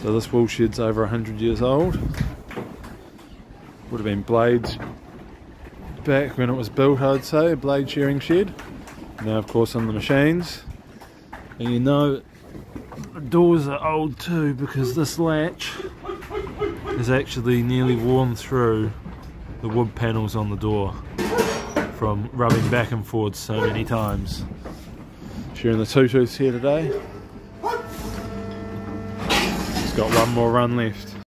So this wool shed's over 100 years old. Would have been blades back when it was built, I'd say, a blade shearing shed. Now, of course, on the machines. And you know, the doors are old too because this latch is actually nearly worn through the wood panels on the door from rubbing back and forwards so many times. Shearing the tooths here today. It's got one more run left.